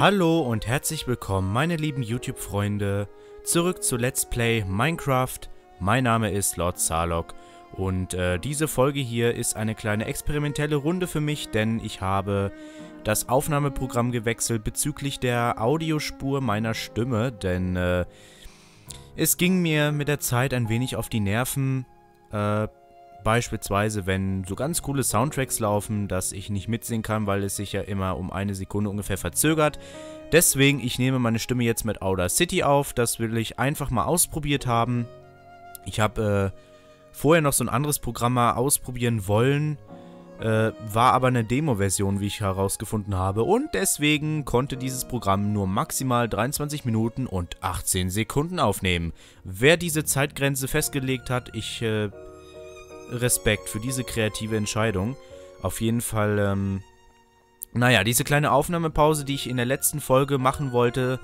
Hallo und herzlich willkommen, meine lieben YouTube-Freunde, zurück zu Let's Play Minecraft. Mein Name ist Lord Zarlok und äh, diese Folge hier ist eine kleine experimentelle Runde für mich, denn ich habe das Aufnahmeprogramm gewechselt bezüglich der Audiospur meiner Stimme, denn äh, es ging mir mit der Zeit ein wenig auf die Nerven, äh, Beispielsweise, wenn so ganz coole Soundtracks laufen, dass ich nicht mitsingen kann, weil es sich ja immer um eine Sekunde ungefähr verzögert. Deswegen, ich nehme meine Stimme jetzt mit Audacity auf. Das will ich einfach mal ausprobiert haben. Ich habe äh, vorher noch so ein anderes Programm mal ausprobieren wollen. Äh, war aber eine Demo-Version, wie ich herausgefunden habe. Und deswegen konnte dieses Programm nur maximal 23 Minuten und 18 Sekunden aufnehmen. Wer diese Zeitgrenze festgelegt hat, ich... Äh, Respekt für diese kreative Entscheidung. Auf jeden Fall, ähm, naja, diese kleine Aufnahmepause, die ich in der letzten Folge machen wollte,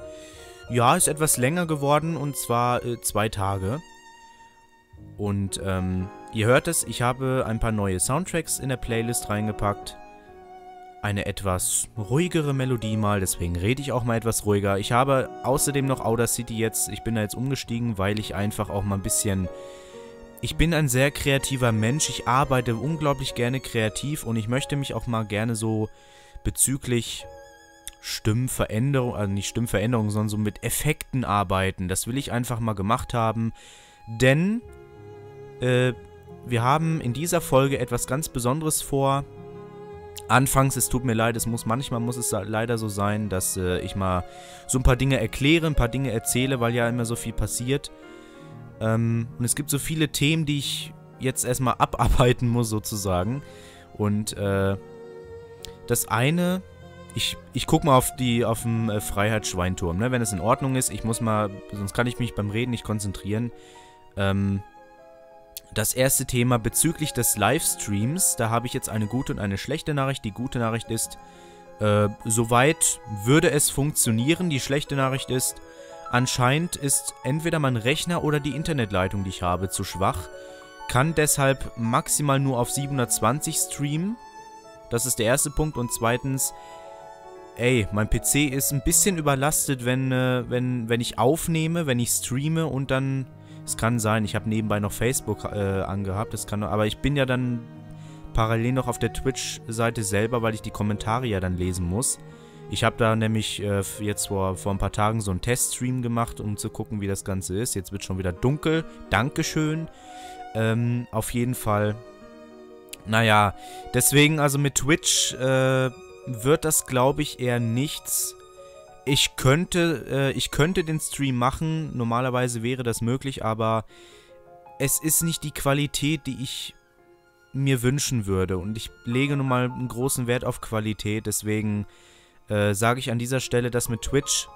ja, ist etwas länger geworden und zwar äh, zwei Tage. Und ähm, ihr hört es, ich habe ein paar neue Soundtracks in der Playlist reingepackt. Eine etwas ruhigere Melodie mal, deswegen rede ich auch mal etwas ruhiger. Ich habe außerdem noch Audacity jetzt, ich bin da jetzt umgestiegen, weil ich einfach auch mal ein bisschen ich bin ein sehr kreativer Mensch. Ich arbeite unglaublich gerne kreativ und ich möchte mich auch mal gerne so bezüglich Stimmveränderung, also nicht Stimmveränderung, sondern so mit Effekten arbeiten. Das will ich einfach mal gemacht haben, denn äh, wir haben in dieser Folge etwas ganz Besonderes vor. Anfangs, es tut mir leid, es muss manchmal muss es leider so sein, dass äh, ich mal so ein paar Dinge erkläre, ein paar Dinge erzähle, weil ja immer so viel passiert. Ähm, und es gibt so viele Themen, die ich jetzt erstmal abarbeiten muss, sozusagen. Und äh, das eine, ich, ich guck mal auf die auf dem äh, Freiheitsschweinturm, ne? Wenn es in Ordnung ist, ich muss mal, sonst kann ich mich beim Reden nicht konzentrieren. Ähm, das erste Thema bezüglich des Livestreams, da habe ich jetzt eine gute und eine schlechte Nachricht. Die gute Nachricht ist, äh, soweit würde es funktionieren. Die schlechte Nachricht ist, Anscheinend ist entweder mein Rechner oder die Internetleitung, die ich habe, zu schwach. Kann deshalb maximal nur auf 720 streamen. Das ist der erste Punkt. Und zweitens, ey, mein PC ist ein bisschen überlastet, wenn, äh, wenn, wenn ich aufnehme, wenn ich streame und dann... Es kann sein, ich habe nebenbei noch Facebook äh, angehabt, das kann, aber ich bin ja dann parallel noch auf der Twitch-Seite selber, weil ich die Kommentare ja dann lesen muss. Ich habe da nämlich äh, jetzt vor, vor ein paar Tagen so einen Teststream gemacht, um zu gucken, wie das Ganze ist. Jetzt wird schon wieder dunkel. Dankeschön. Ähm, auf jeden Fall. Naja, deswegen also mit Twitch äh, wird das, glaube ich, eher nichts. Ich könnte, äh, ich könnte den Stream machen. Normalerweise wäre das möglich, aber es ist nicht die Qualität, die ich mir wünschen würde. Und ich lege nun mal einen großen Wert auf Qualität, deswegen äh, sage ich an dieser Stelle, dass mit Twitch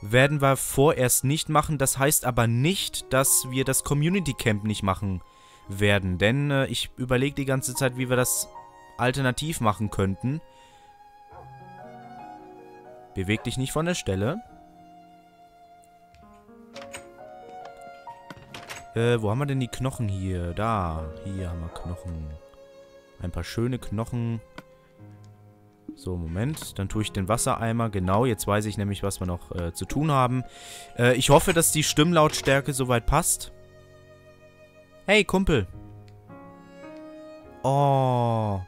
werden wir vorerst nicht machen. Das heißt aber nicht, dass wir das Community Camp nicht machen werden. Denn äh, ich überlege die ganze Zeit, wie wir das alternativ machen könnten. Beweg dich nicht von der Stelle. Äh, wo haben wir denn die Knochen hier? Da, hier haben wir Knochen. Ein paar schöne Knochen. So, Moment. Dann tue ich den Wassereimer. Genau, jetzt weiß ich nämlich, was wir noch äh, zu tun haben. Äh, ich hoffe, dass die Stimmlautstärke soweit passt. Hey, Kumpel. Oh.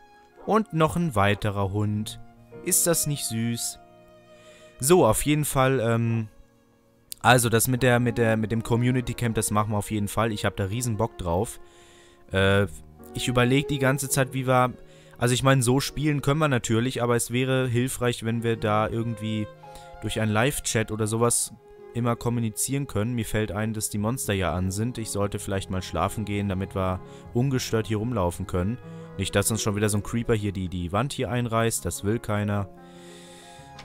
Und noch ein weiterer Hund. Ist das nicht süß? So, auf jeden Fall, ähm... Also, das mit der, mit der, mit dem Community Camp, das machen wir auf jeden Fall. Ich habe da riesen Bock drauf. Äh, ich überlege die ganze Zeit, wie wir also ich meine, so spielen können wir natürlich, aber es wäre hilfreich, wenn wir da irgendwie durch einen Live-Chat oder sowas immer kommunizieren können. Mir fällt ein, dass die Monster ja an sind. Ich sollte vielleicht mal schlafen gehen, damit wir ungestört hier rumlaufen können. Nicht, dass uns schon wieder so ein Creeper hier die, die Wand hier einreißt. Das will keiner.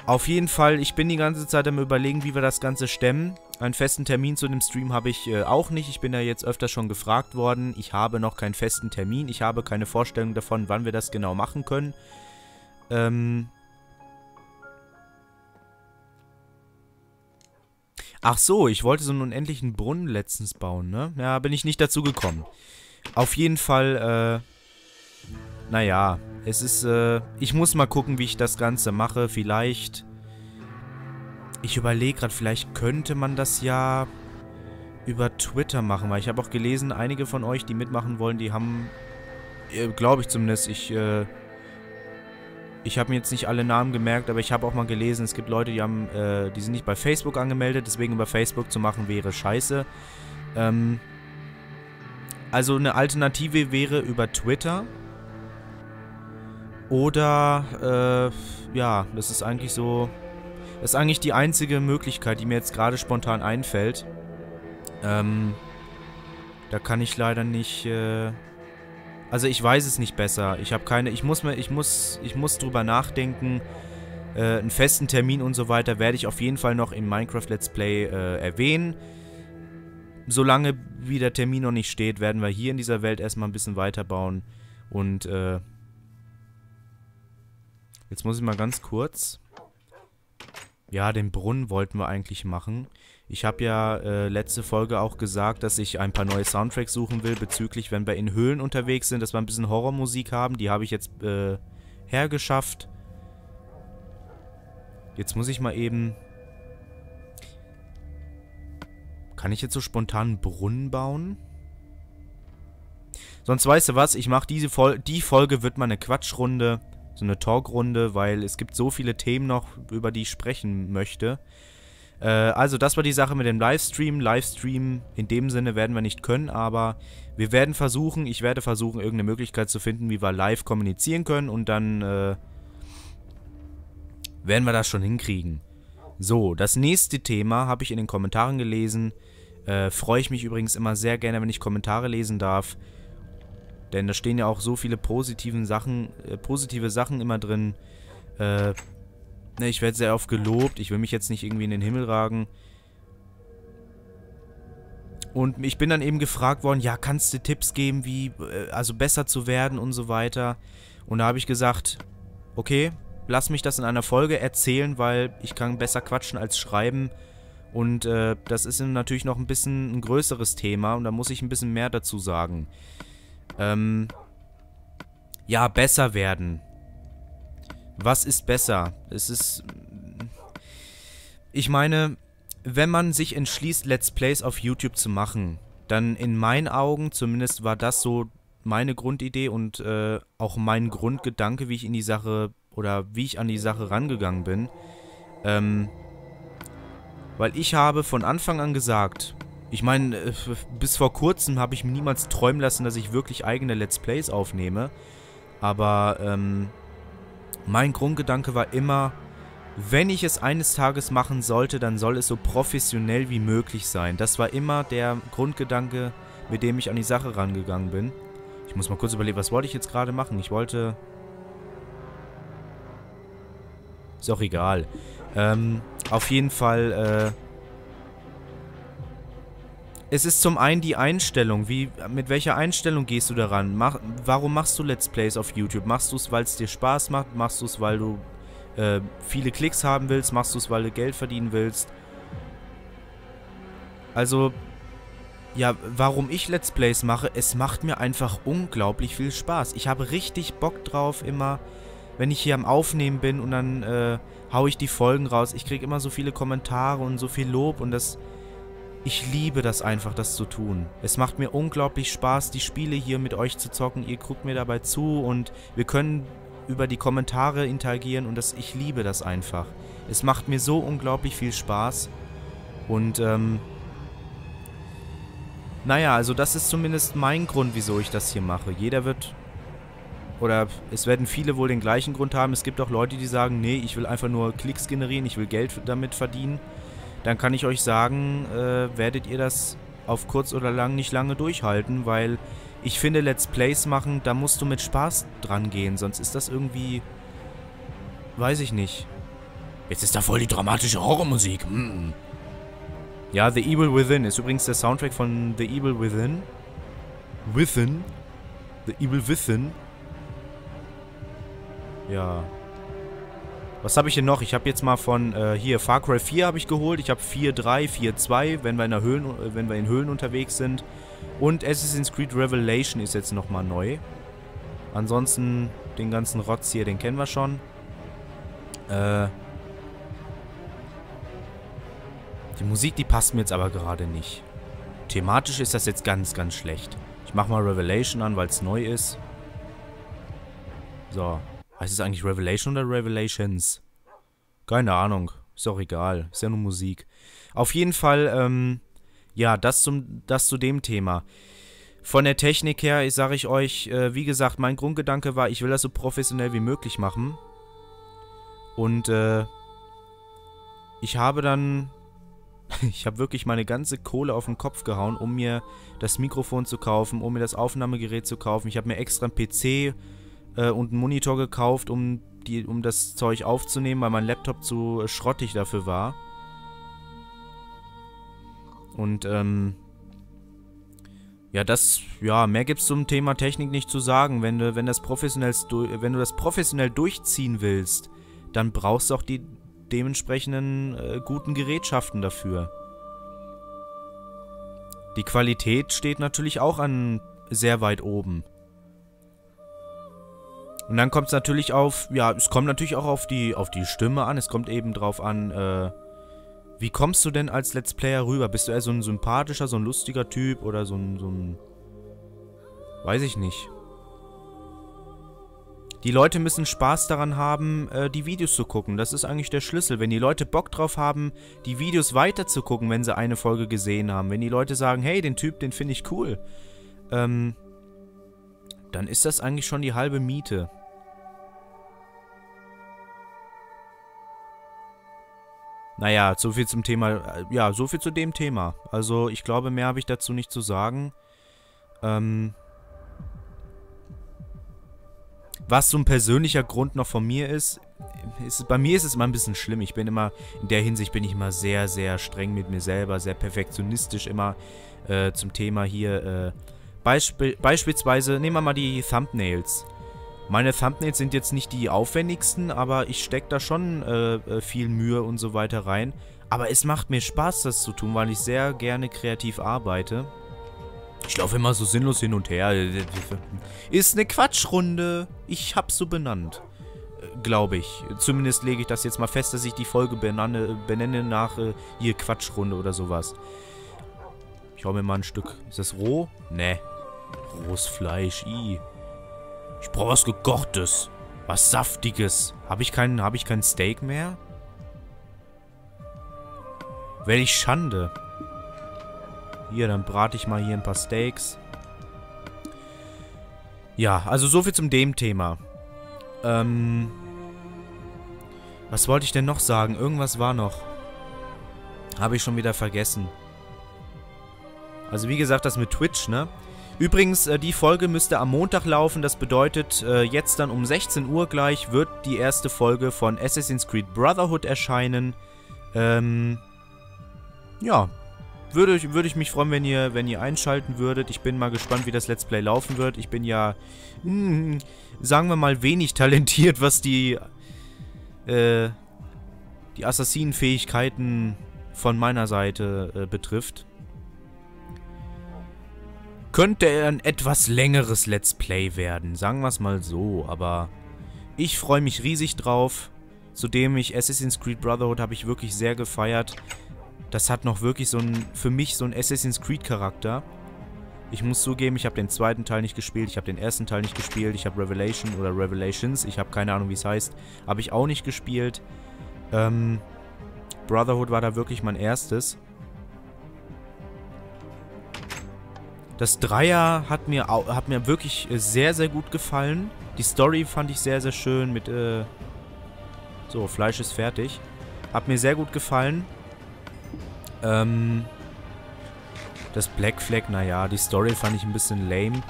Auf jeden Fall, ich bin die ganze Zeit am überlegen, wie wir das Ganze stemmen. Einen festen Termin zu dem Stream habe ich äh, auch nicht. Ich bin ja jetzt öfter schon gefragt worden. Ich habe noch keinen festen Termin. Ich habe keine Vorstellung davon, wann wir das genau machen können. Ähm... Ach so, ich wollte so einen unendlichen Brunnen letztens bauen, ne? Ja, bin ich nicht dazu gekommen. Auf jeden Fall, äh... Naja, es ist, äh, ich muss mal gucken, wie ich das Ganze mache. Vielleicht Ich überlege gerade, vielleicht könnte man das ja über Twitter machen, weil ich habe auch gelesen, einige von euch, die mitmachen wollen, die haben, äh, glaube ich zumindest, ich, äh, ich habe mir jetzt nicht alle Namen gemerkt, aber ich habe auch mal gelesen, es gibt Leute, die haben, äh, die sind nicht bei Facebook angemeldet, deswegen über Facebook zu machen wäre scheiße. Ähm, also eine Alternative wäre über Twitter. Oder, äh, ja, das ist eigentlich so das ist eigentlich die einzige Möglichkeit, die mir jetzt gerade spontan einfällt. Ähm, da kann ich leider nicht, äh, also ich weiß es nicht besser. Ich habe keine, ich muss mir, ich muss, ich muss drüber nachdenken. Äh, einen festen Termin und so weiter werde ich auf jeden Fall noch im Minecraft Let's Play äh, erwähnen. Solange wie der Termin noch nicht steht, werden wir hier in dieser Welt erstmal ein bisschen weiterbauen. Und, äh, jetzt muss ich mal ganz kurz ja, den Brunnen wollten wir eigentlich machen. Ich habe ja äh, letzte Folge auch gesagt, dass ich ein paar neue Soundtracks suchen will, bezüglich, wenn wir in Höhlen unterwegs sind, dass wir ein bisschen Horrormusik haben. Die habe ich jetzt äh, hergeschafft. Jetzt muss ich mal eben... Kann ich jetzt so spontan einen Brunnen bauen? Sonst weißt du was, ich mache diese Fol die Folge wird mal eine Quatschrunde so eine Talkrunde, weil es gibt so viele Themen noch, über die ich sprechen möchte. Äh, also das war die Sache mit dem Livestream. Livestream in dem Sinne werden wir nicht können, aber wir werden versuchen, ich werde versuchen, irgendeine Möglichkeit zu finden, wie wir live kommunizieren können und dann äh, werden wir das schon hinkriegen. So, das nächste Thema habe ich in den Kommentaren gelesen. Äh, Freue ich mich übrigens immer sehr gerne, wenn ich Kommentare lesen darf. Denn da stehen ja auch so viele positiven Sachen, äh, positive Sachen immer drin. Äh, ne, ich werde sehr oft gelobt. Ich will mich jetzt nicht irgendwie in den Himmel ragen. Und ich bin dann eben gefragt worden, ja, kannst du Tipps geben, wie, äh, also besser zu werden und so weiter. Und da habe ich gesagt, okay, lass mich das in einer Folge erzählen, weil ich kann besser quatschen als schreiben. Und äh, das ist natürlich noch ein bisschen ein größeres Thema und da muss ich ein bisschen mehr dazu sagen. Ähm, ja, besser werden. Was ist besser? Es ist... Ich meine, wenn man sich entschließt, Let's Plays auf YouTube zu machen, dann in meinen Augen, zumindest war das so meine Grundidee und äh, auch mein Grundgedanke, wie ich in die Sache oder wie ich an die Sache rangegangen bin. Ähm, weil ich habe von Anfang an gesagt, ich meine, äh, bis vor kurzem habe ich mir niemals träumen lassen, dass ich wirklich eigene Let's Plays aufnehme. Aber ähm, mein Grundgedanke war immer, wenn ich es eines Tages machen sollte, dann soll es so professionell wie möglich sein. Das war immer der Grundgedanke, mit dem ich an die Sache rangegangen bin. Ich muss mal kurz überlegen, was wollte ich jetzt gerade machen? Ich wollte... Ist auch egal. Ähm, auf jeden Fall, äh, es ist zum einen die Einstellung. Wie, mit welcher Einstellung gehst du daran? Mach, warum machst du Let's Plays auf YouTube? Machst du es, weil es dir Spaß macht? Machst du es, weil du äh, viele Klicks haben willst? Machst du es, weil du Geld verdienen willst? Also, ja, warum ich Let's Plays mache, es macht mir einfach unglaublich viel Spaß. Ich habe richtig Bock drauf immer, wenn ich hier am Aufnehmen bin und dann äh, haue ich die Folgen raus. Ich kriege immer so viele Kommentare und so viel Lob und das ich liebe das einfach, das zu tun. Es macht mir unglaublich Spaß, die Spiele hier mit euch zu zocken. Ihr guckt mir dabei zu und wir können über die Kommentare interagieren und das, ich liebe das einfach. Es macht mir so unglaublich viel Spaß. Und, ähm, naja, also das ist zumindest mein Grund, wieso ich das hier mache. Jeder wird, oder es werden viele wohl den gleichen Grund haben. Es gibt auch Leute, die sagen, nee, ich will einfach nur Klicks generieren, ich will Geld damit verdienen dann kann ich euch sagen, äh, werdet ihr das auf kurz oder lang nicht lange durchhalten, weil ich finde, Let's Plays machen, da musst du mit Spaß dran gehen, sonst ist das irgendwie, weiß ich nicht. Jetzt ist da voll die dramatische Horrormusik. Hm. Ja, The Evil Within ist übrigens der Soundtrack von The Evil Within. Within. The Evil Within. Ja, was habe ich denn noch? Ich habe jetzt mal von äh, hier Far Cry 4 habe ich geholt. Ich habe 4.3, 4.2, wenn wir in der Höhlen, wenn wir in Höhlen unterwegs sind. Und Assassin's Creed Revelation ist jetzt nochmal neu. Ansonsten den ganzen Rotz hier, den kennen wir schon. Äh, Die Musik, die passt mir jetzt aber gerade nicht. Thematisch ist das jetzt ganz, ganz schlecht. Ich mach mal Revelation an, weil es neu ist. So. Heißt es eigentlich Revelation oder Revelations? Keine Ahnung. Ist auch egal. Ist ja nur Musik. Auf jeden Fall, ähm, ja, das, zum, das zu dem Thema. Von der Technik her, sage ich euch, äh, wie gesagt, mein Grundgedanke war, ich will das so professionell wie möglich machen. Und, äh, ich habe dann ich habe wirklich meine ganze Kohle auf den Kopf gehauen, um mir das Mikrofon zu kaufen, um mir das Aufnahmegerät zu kaufen. Ich habe mir extra einen PC äh, und einen Monitor gekauft, um, die, um das Zeug aufzunehmen, weil mein Laptop zu schrottig dafür war. Und, ähm, ja, das, ja, mehr gibt es zum Thema Technik nicht zu sagen. Wenn du, wenn, das professionell, wenn du das professionell durchziehen willst, dann brauchst du auch die dementsprechenden äh, guten Gerätschaften dafür. Die Qualität steht natürlich auch an sehr weit oben. Und dann kommt es natürlich auf, ja, es kommt natürlich auch auf die, auf die Stimme an. Es kommt eben drauf an, äh, wie kommst du denn als Let's Player rüber? Bist du eher so ein sympathischer, so ein lustiger Typ oder so ein, so ein, weiß ich nicht. Die Leute müssen Spaß daran haben, äh, die Videos zu gucken. Das ist eigentlich der Schlüssel. Wenn die Leute Bock drauf haben, die Videos weiter zu gucken, wenn sie eine Folge gesehen haben. Wenn die Leute sagen, hey, den Typ, den finde ich cool. Ähm, dann ist das eigentlich schon die halbe Miete. Naja, so viel zum Thema, äh, ja, so viel zu dem Thema. Also, ich glaube, mehr habe ich dazu nicht zu sagen. Ähm, was so ein persönlicher Grund noch von mir ist, ist, bei mir ist es immer ein bisschen schlimm. Ich bin immer, in der Hinsicht bin ich immer sehr, sehr streng mit mir selber, sehr perfektionistisch immer äh, zum Thema hier. Äh, Beisp beispielsweise, nehmen wir mal die Thumbnails. Meine Thumbnails sind jetzt nicht die aufwendigsten, aber ich stecke da schon äh, äh, viel Mühe und so weiter rein. Aber es macht mir Spaß, das zu tun, weil ich sehr gerne kreativ arbeite. Ich laufe immer so sinnlos hin und her. Ist eine Quatschrunde. Ich hab's so benannt. Glaube ich. Zumindest lege ich das jetzt mal fest, dass ich die Folge benanne, benenne nach äh, hier Quatschrunde oder sowas. Ich hau mir mal ein Stück. Ist das roh? Ne. Rohes Fleisch. I. Ich brauche was gekochtes. Was saftiges. Habe ich kein, hab ich kein Steak mehr? Welch Schande. Hier, dann brate ich mal hier ein paar Steaks. Ja, also so viel zum dem Thema. Ähm... Was wollte ich denn noch sagen? Irgendwas war noch. Habe ich schon wieder vergessen. Also wie gesagt, das mit Twitch, ne? Übrigens, äh, die Folge müsste am Montag laufen. Das bedeutet, äh, jetzt dann um 16 Uhr gleich wird die erste Folge von Assassin's Creed Brotherhood erscheinen. Ähm, ja, würde, würde ich mich freuen, wenn ihr, wenn ihr einschalten würdet. Ich bin mal gespannt, wie das Let's Play laufen wird. Ich bin ja, mh, hm, sagen wir mal, wenig talentiert, was die, äh, die Assassinenfähigkeiten von meiner Seite äh, betrifft. Könnte ein etwas längeres Let's Play werden, sagen wir es mal so, aber ich freue mich riesig drauf. Zudem ich Assassin's Creed Brotherhood habe ich wirklich sehr gefeiert. Das hat noch wirklich so ein, für mich so ein Assassin's Creed Charakter. Ich muss zugeben, ich habe den zweiten Teil nicht gespielt, ich habe den ersten Teil nicht gespielt, ich habe Revelation oder Revelations, ich habe keine Ahnung, wie es heißt, habe ich auch nicht gespielt. Ähm, Brotherhood war da wirklich mein erstes. Das Dreier hat mir, hat mir wirklich äh, sehr, sehr gut gefallen. Die Story fand ich sehr, sehr schön mit, äh so, Fleisch ist fertig. Hat mir sehr gut gefallen. Ähm, das Black Flag, naja, die Story fand ich ein bisschen lame.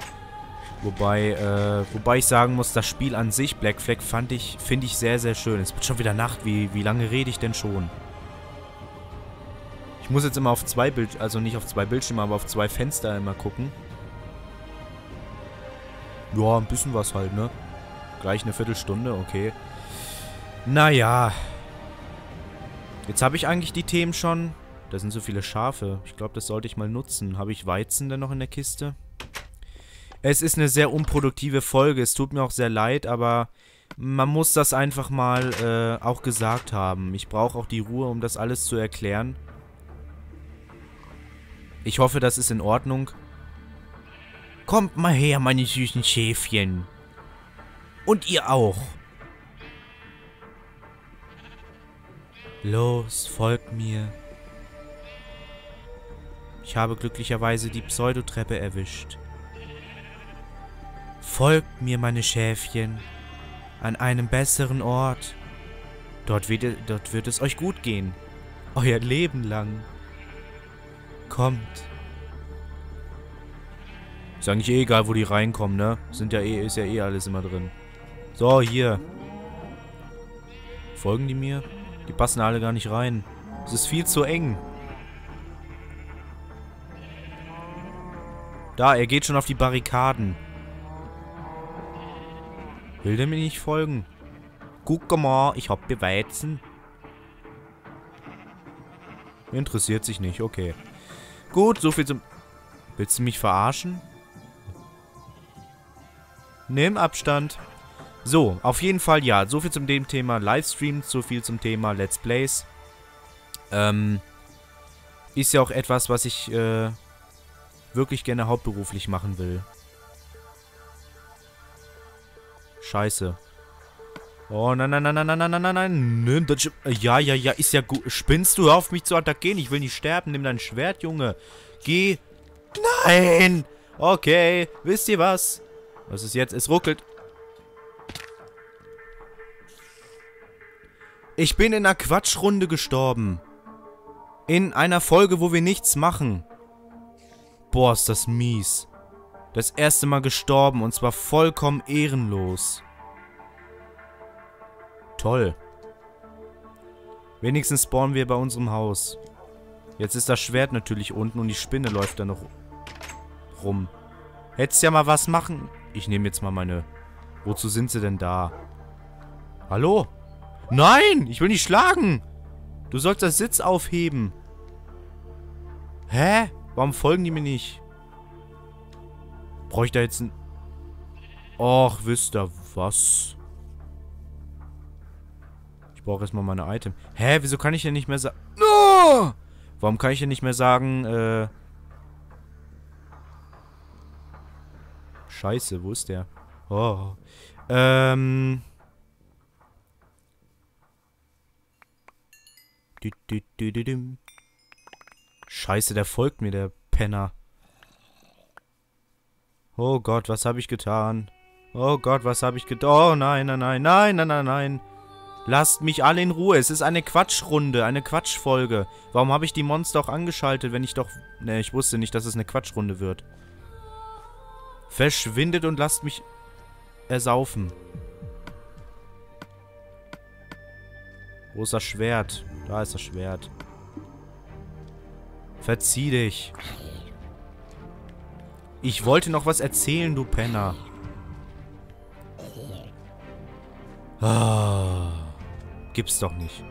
Wobei, äh, wobei ich sagen muss, das Spiel an sich, Black Flag, fand ich, finde ich sehr, sehr schön. Es wird schon wieder Nacht. Wie, wie lange rede ich denn schon? Ich muss jetzt immer auf zwei Bild, also nicht auf zwei Bildschirme, aber auf zwei Fenster immer gucken. Ja, ein bisschen was halt, ne? Gleich eine Viertelstunde, okay. Naja. Jetzt habe ich eigentlich die Themen schon. Da sind so viele Schafe. Ich glaube, das sollte ich mal nutzen. Habe ich Weizen denn noch in der Kiste? Es ist eine sehr unproduktive Folge. Es tut mir auch sehr leid, aber man muss das einfach mal äh, auch gesagt haben. Ich brauche auch die Ruhe, um das alles zu erklären. Ich hoffe, das ist in Ordnung. Kommt mal her, meine süßen Schäfchen. Und ihr auch. Los, folgt mir. Ich habe glücklicherweise die Pseudotreppe erwischt. Folgt mir, meine Schäfchen, an einem besseren Ort. Dort wird, dort wird es euch gut gehen. Euer Leben lang. Kommt. Ist eigentlich eh egal, wo die reinkommen, ne? Sind ja eh, ist ja eh alles immer drin. So, hier. Folgen die mir? Die passen alle gar nicht rein. Es ist viel zu eng. Da, er geht schon auf die Barrikaden. Will der mir nicht folgen? Guck mal, ich hab Beweizen. Interessiert sich nicht, okay. Gut, so viel zum... Willst du mich verarschen? Nimm Abstand. So, auf jeden Fall ja. So viel zum dem Thema Livestream, so viel zum Thema Let's Plays. Ähm, ist ja auch etwas, was ich äh, wirklich gerne hauptberuflich machen will. Scheiße. Oh, nein, nein, nein, nein, nein, nein, nein, nein, nein. Das Ja, ja, ja, ist ja gut. Spinnst du? Hör auf mich zu attackieren. Ich will nicht sterben. Nimm dein Schwert, Junge. Geh. Nein. Okay. Wisst ihr was? Was ist jetzt? Es ruckelt. Ich bin in einer Quatschrunde gestorben. In einer Folge, wo wir nichts machen. Boah, ist das mies. Das erste Mal gestorben und zwar vollkommen ehrenlos. Toll. Wenigstens spawnen wir bei unserem Haus. Jetzt ist das Schwert natürlich unten und die Spinne läuft da noch rum. Hättest ja mal was machen. Ich nehme jetzt mal meine... Wozu sind sie denn da? Hallo? Nein! Ich will nicht schlagen! Du sollst das Sitz aufheben. Hä? Warum folgen die mir nicht? Brauche ich da jetzt ein... Och, wisst ihr was? Brauche erstmal meine Item. Hä, wieso kann ich denn nicht mehr sagen... Oh! Warum kann ich denn nicht mehr sagen, äh... Scheiße, wo ist der? Oh. Ähm... Scheiße, der folgt mir, der Penner. Oh Gott, was habe ich getan? Oh Gott, was habe ich getan? Oh nein, nein, nein, nein, nein, nein, nein. Lasst mich alle in Ruhe. Es ist eine Quatschrunde, eine Quatschfolge. Warum habe ich die Monster auch angeschaltet, wenn ich doch... Ne, ich wusste nicht, dass es eine Quatschrunde wird. Verschwindet und lasst mich ersaufen. Wo ist das Schwert? Da ist das Schwert. Verzieh dich. Ich wollte noch was erzählen, du Penner. Ah, gibt's doch nicht.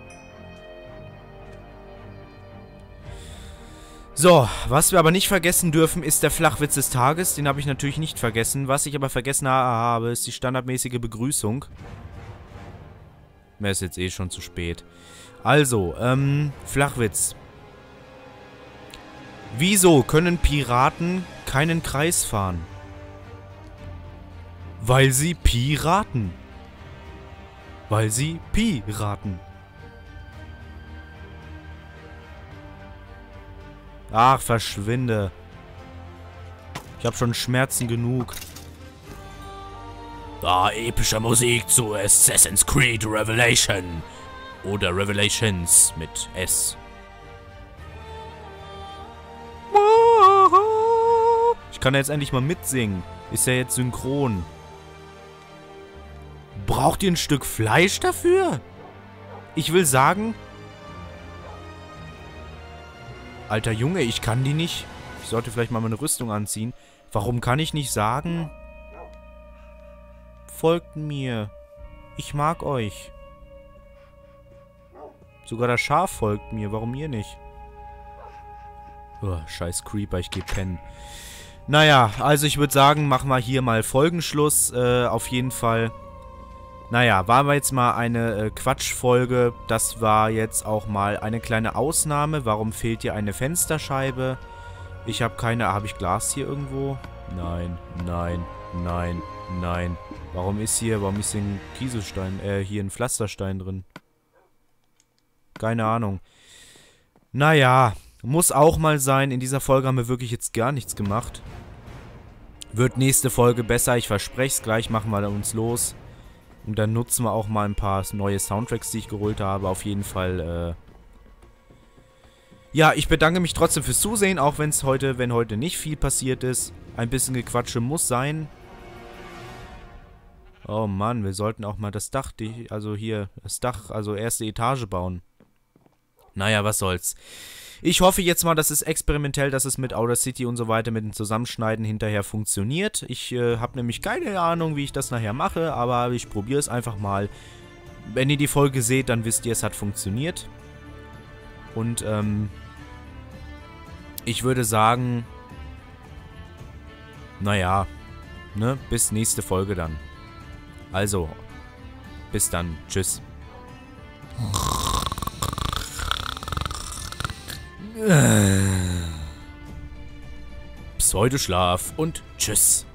So, was wir aber nicht vergessen dürfen, ist der Flachwitz des Tages. Den habe ich natürlich nicht vergessen. Was ich aber vergessen habe, ist die standardmäßige Begrüßung. Mehr ist jetzt eh schon zu spät. Also, ähm, Flachwitz. Wieso können Piraten keinen Kreis fahren? Weil sie Piraten. Weil sie Piraten. Ach, verschwinde. Ich habe schon Schmerzen genug. Da epische Musik zu Assassin's Creed Revelation. Oder Revelations mit S. Ich kann jetzt endlich mal mitsingen. Ist ja jetzt synchron. Braucht ihr ein Stück Fleisch dafür? Ich will sagen... Alter Junge, ich kann die nicht. Ich sollte vielleicht mal meine Rüstung anziehen. Warum kann ich nicht sagen... Folgt mir. Ich mag euch. Sogar das Schaf folgt mir. Warum ihr nicht? Oh, scheiß Creeper, ich geh pennen. Naja, also ich würde sagen, machen wir hier mal Folgenschluss. Äh, auf jeden Fall. Naja, war jetzt mal eine äh, Quatschfolge. Das war jetzt auch mal eine kleine Ausnahme. Warum fehlt hier eine Fensterscheibe? Ich habe keine... Habe ich Glas hier irgendwo? Nein, nein, nein, nein. Warum ist hier... Warum ist hier ein Kieselstein... Äh, hier ein Pflasterstein drin? Keine Ahnung. Naja, muss auch mal sein. In dieser Folge haben wir wirklich jetzt gar nichts gemacht. Wird nächste Folge besser, ich verspreche es. Gleich machen wir uns los. Und dann nutzen wir auch mal ein paar neue Soundtracks, die ich geholt habe. Auf jeden Fall, äh ja, ich bedanke mich trotzdem fürs Zusehen, auch wenn es heute, wenn heute nicht viel passiert ist. Ein bisschen Gequatsche muss sein. Oh Mann, wir sollten auch mal das Dach, also hier, das Dach, also erste Etage bauen. Naja, was soll's. Ich hoffe jetzt mal, dass es experimentell, dass es mit Outer City und so weiter mit dem Zusammenschneiden hinterher funktioniert. Ich äh, habe nämlich keine Ahnung, wie ich das nachher mache, aber ich probiere es einfach mal. Wenn ihr die Folge seht, dann wisst ihr, es hat funktioniert. Und, ähm, ich würde sagen, naja, ne, bis nächste Folge dann. Also, bis dann. Tschüss. Pseudoschlaf und tschüss.